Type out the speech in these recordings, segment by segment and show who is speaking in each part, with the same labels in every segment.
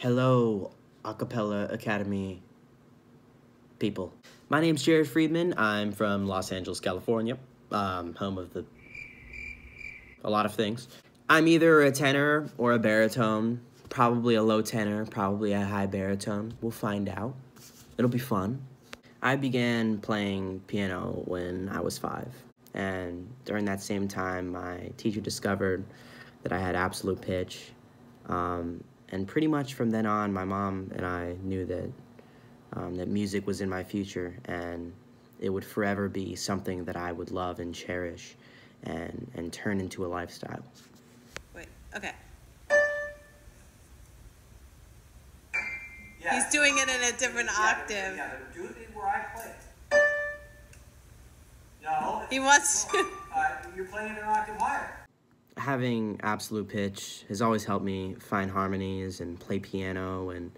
Speaker 1: Hello, A Cappella Academy people. My name's Jared Freedman. I'm from Los Angeles, California, um, home of the a lot of things. I'm either a tenor or a baritone, probably a low tenor, probably a high baritone. We'll find out. It'll be fun. I began playing piano when I was five, and during that same time, my teacher discovered that I had absolute pitch. Um, and pretty much from then on, my mom and I knew that um, that music was in my future, and it would forever be something that I would love and cherish, and and turn into a lifestyle.
Speaker 2: Wait, okay.
Speaker 3: Yeah.
Speaker 2: He's doing it in a different
Speaker 3: Yeah,
Speaker 2: octave.
Speaker 3: Yeah, do it where I play. No.
Speaker 2: He wants to.
Speaker 3: Uh, you're playing it an octave higher.
Speaker 1: Having absolute pitch has always helped me find harmonies and play piano and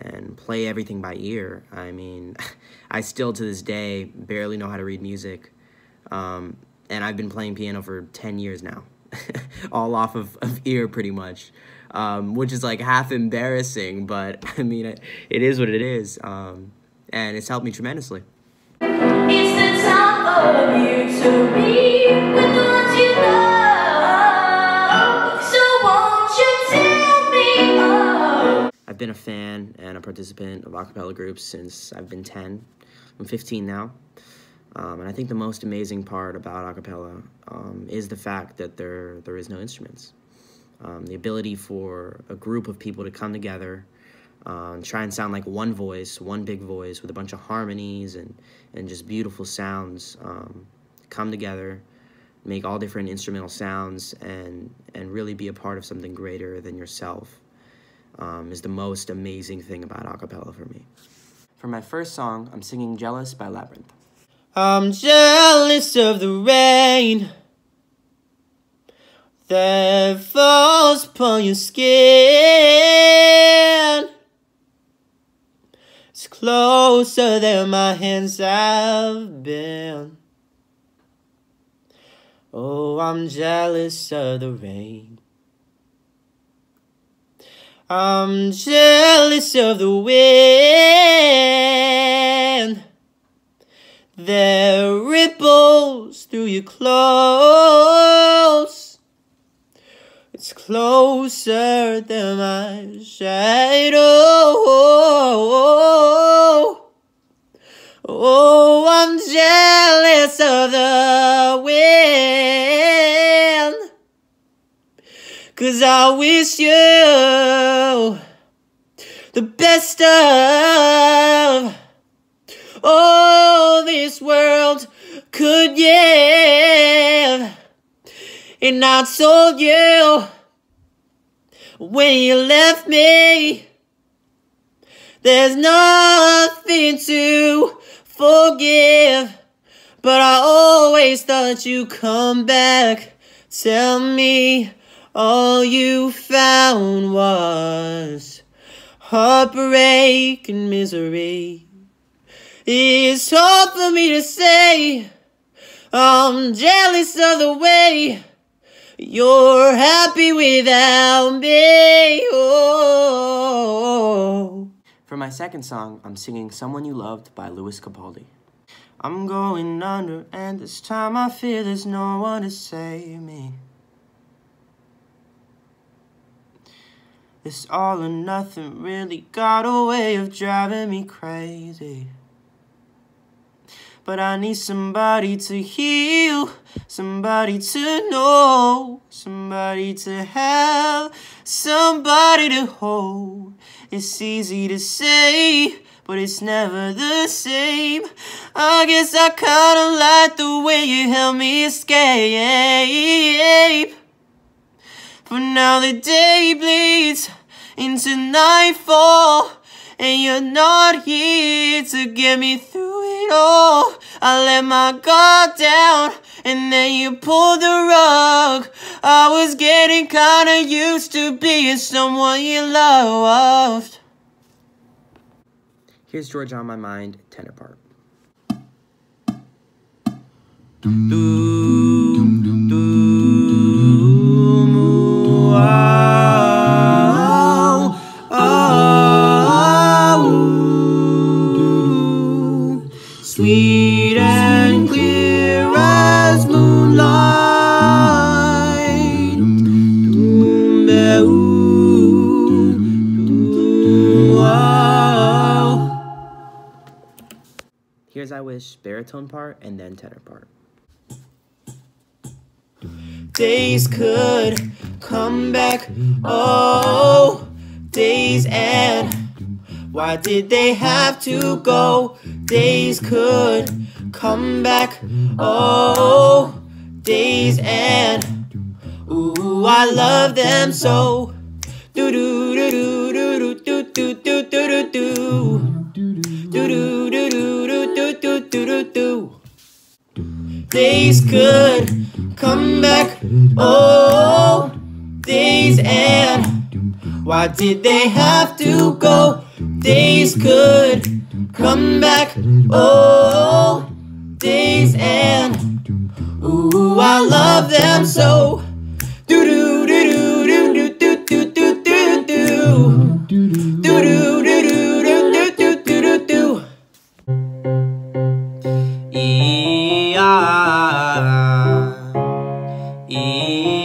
Speaker 1: and play everything by ear. I mean, I still to this day barely know how to read music, um, and I've been playing piano for ten years now, all off of, of ear pretty much, um, which is like half embarrassing, but I mean it, it is what it is, um, and it's helped me tremendously. Been a fan and a participant of a cappella groups since I've been 10. I'm 15 now. Um, and I think the most amazing part about a cappella um, is the fact that there, there is no instruments. Um, the ability for a group of people to come together and try and sound like one voice, one big voice with a bunch of harmonies and, and just beautiful sounds um, come together, make all different instrumental sounds, and, and really be a part of something greater than yourself um, is the most amazing thing about a cappella for me. For my first song, I'm singing Jealous by Labrinth. I'm jealous of the rain that falls upon your skin. It's closer than my hands have been. Oh, I'm jealous of the rain. I'm jealous of the wind that ripples through your clothes. It's closer than my shadow. Oh, I'm jealous of the wind. Cause I wish you the best of all this world could give. And I told you when you left me, there's nothing to forgive. But I always thought you'd come back. Tell me all you found was heartbreak and misery. It's hard for me to say. I'm jealous of the way you're happy without me. Oh. For my second song, I'm singing Someone You Loved by Lewis Capaldi. I'm going under, and this time I fear there's no one to save me. This all or nothing really got a way of driving me crazy. But I need somebody to heal, somebody to know, somebody to have, somebody to hold. It's easy to say, but it's never the same. I guess I kinda like the way you help me escape. For now the day bleeds into nightfall And you're not here to get me through it all I let my guard down and then you pulled the rug. I was getting kinda used to being someone you loved. Here's George on my mind, tenor part. Sweet and clear as moonlight. Here's I wish baritone part and then tenor part. Days could come back, oh, days and why did they have to go? Days could come back, oh, days and ooh, I love them so. Do do do do do do do do do do do. Do do do do do do do do. Days could come back, oh, days and why did they have to go? Days could come back, oh, days and ooh, I love them so. Do do do do do do do do do do do do Yeah.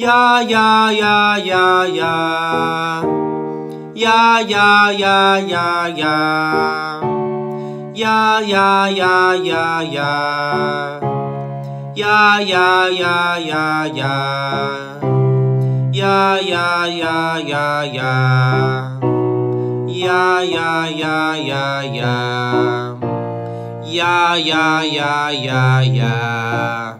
Speaker 1: 呀呀呀呀呀，呀呀呀呀呀，呀呀呀呀呀，呀呀呀呀呀。呀呀呀呀呀，呀呀呀呀呀，呀呀呀呀呀。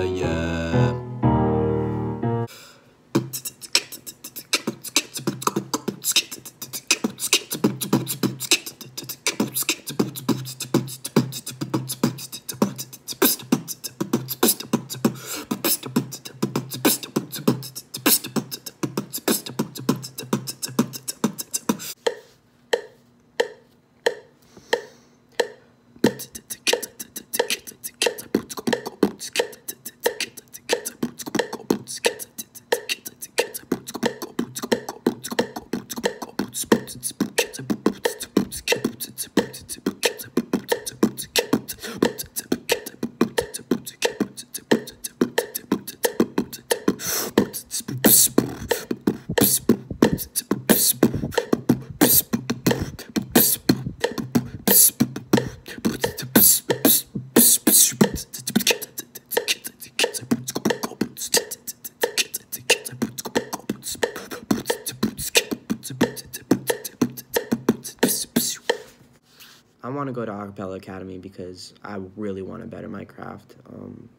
Speaker 1: Want to go to A Cappella Academy because I really want to better my craft um,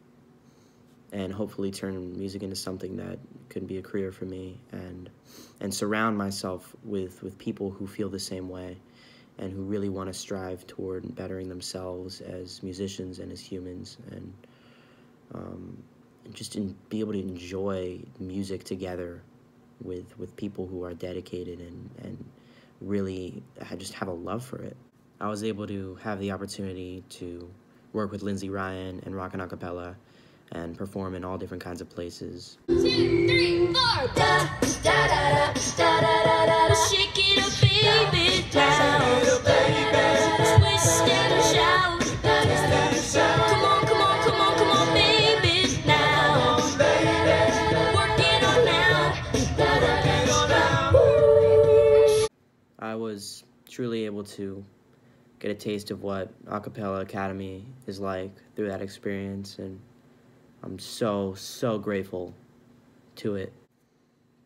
Speaker 1: and hopefully turn music into something that could be a career for me and and surround myself with, with people who feel the same way and who really want to strive toward bettering themselves as musicians and as humans and, um, just in, be able to enjoy music together with with people who are dedicated and, and really just have a love for it. I was able to have the opportunity to work with Lindsay Ryan and rock and acapella and perform in all different kinds of places.
Speaker 4: I was
Speaker 1: truly able to get a taste of what A Cappella Academy is like through that experience, and I'm so, so grateful to it.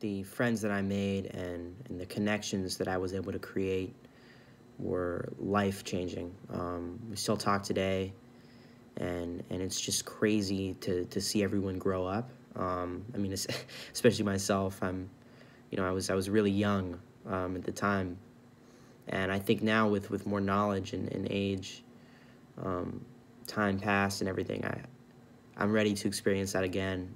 Speaker 1: The friends that I made and, and the connections that I was able to create were life changing. Um, we still talk today, and and it's just crazy to to see everyone grow up. Um, I mean, especially myself. I'm, you know, I was I was really young um, at the time, and I think now with with more knowledge and, and age, um, time passed and everything, I I'm ready to experience that again.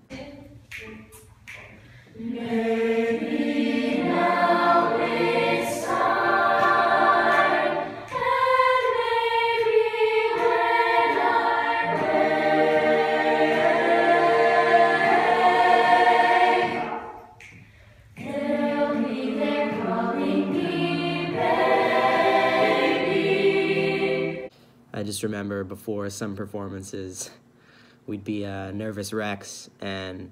Speaker 1: Just remember before some performances, we'd be uh, nervous wrecks, and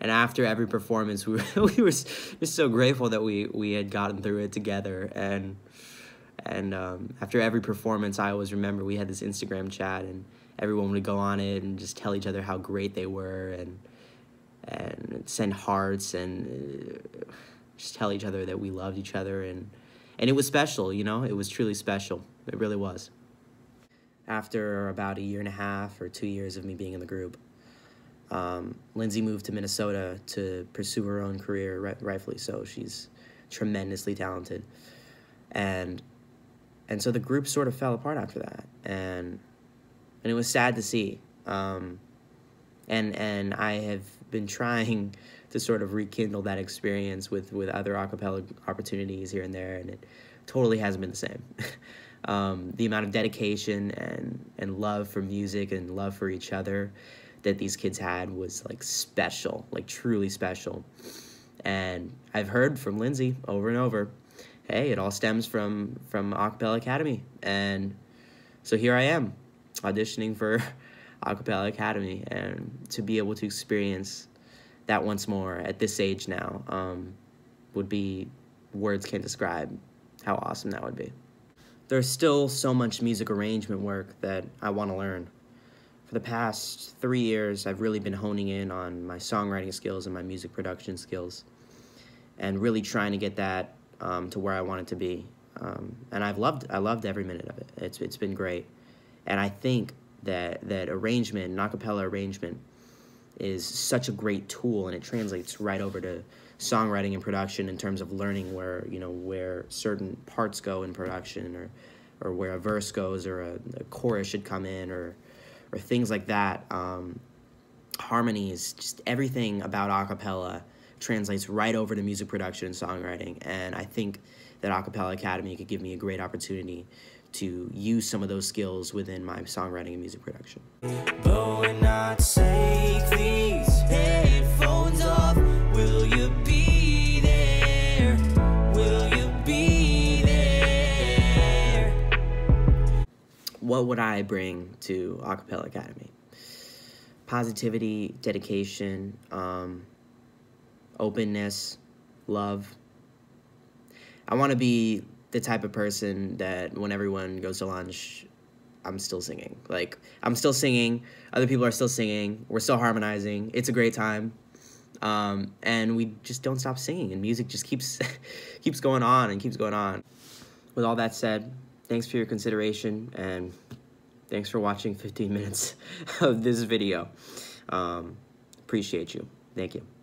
Speaker 1: and after every performance, we were we were just so grateful that we we had gotten through it together, and and um, after every performance, I always remember we had this Instagram chat, and everyone would go on it and just tell each other how great they were, and and send hearts and uh, just tell each other that we loved each other, and and it was special, you know, it was truly special. It really was after about a year and a half or two years of me being in the group, um, Lindsay moved to Minnesota to pursue her own career, right, rightfully so. She's tremendously talented, and and so the group sort of fell apart after that, and and it was sad to see. Um, and and I have been trying to sort of rekindle that experience with with other acapella opportunities here and there, and it totally hasn't been the same. um, the amount of dedication and, and love for music and love for each other that these kids had was like special, like truly special. And I've heard from Lindsay over and over, hey, it all stems from from A Cappella Academy, and so here I am, auditioning for A Cappella Academy, and to be able to experience that once more at this age now um, would be words can't describe how awesome that would be there's still so much music arrangement work that I want to learn. For the past three years, I've really been honing in on my songwriting skills and my music production skills, and really trying to get that um, to where I want it to be. Um, and I've loved, I loved every minute of it. It's it's been great, and I think that that arrangement, an acapella arrangement, is such a great tool, and it translates right over to songwriting and production in terms of learning where you know where certain parts go in production or or where a verse goes or a, a chorus should come in or or things like that. Um, harmonies just everything about acapella translates right over to music production and songwriting. And i think that A Cappella Academy could give me a great opportunity to use some of those skills within my songwriting and music production
Speaker 5: But when I take these headphones off, will you be there? Will you be there?
Speaker 1: what would I bring to A Cappella Academy? Positivity, dedication, um, openness, love. I want to be the type of person that when everyone goes to lunch, I'm still singing. Like, I'm still singing, other people are still singing, we're still harmonizing. It's a great time. Um, and we just don't stop singing, and music just keeps keeps going on and keeps going on. With all that said, thanks for your consideration and thanks for watching 15 minutes of this video. Um, appreciate you. Thank you.